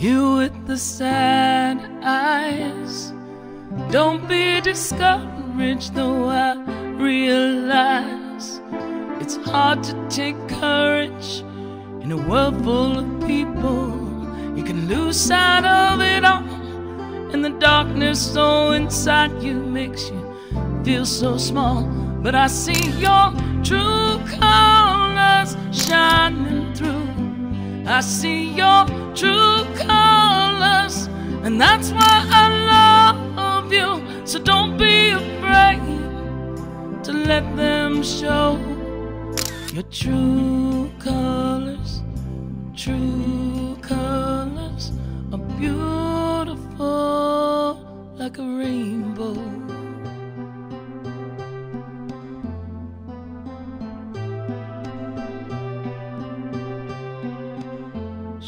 You with the sad eyes. Don't be discouraged, though I realize it's hard to take courage in a world full of people. You can lose sight of it all, and the darkness so inside you makes you feel so small. But I see your true I see your true colors, and that's why I love you. So don't be afraid to let them show your true colors. True colors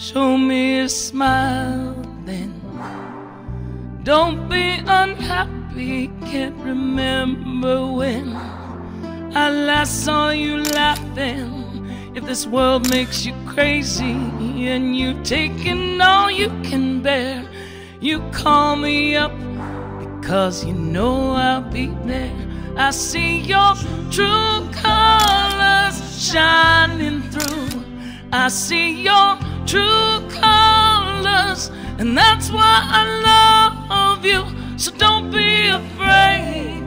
Show me a smile then. Don't be unhappy, can't remember when I last saw you laughing. If this world makes you crazy and you've taken all you can bear, you call me up because you know I'll be there. I see your true colors shining through. I see your true colors, and that's why I love you. So don't be afraid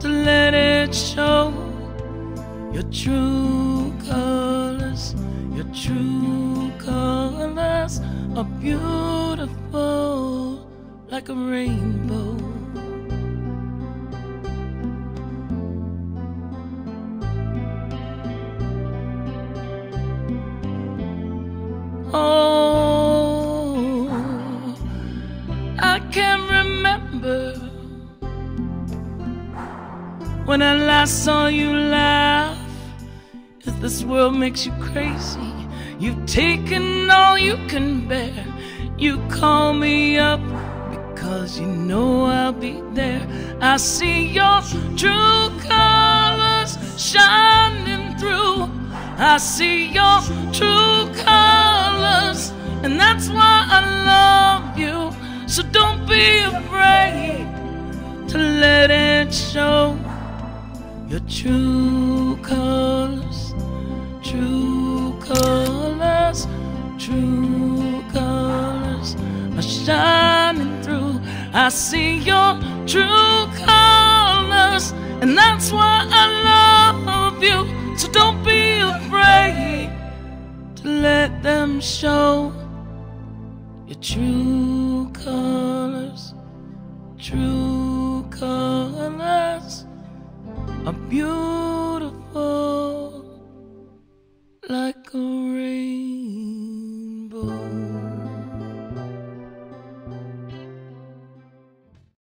to let it show your true colors. Your true colors are beautiful like a rainbow. Oh, I can remember when I last saw you laugh. If this world makes you crazy, you've taken all you can bear. You call me up because you know I'll be there. I see your true colors shining through. I see your true colors, and that's why I love you. So don't be afraid to let it show your true colors, true colors, true colors are shining through. I see your true colors, and that's why I love you. So don't be afraid to let them show your true colors, true colors are beautiful like.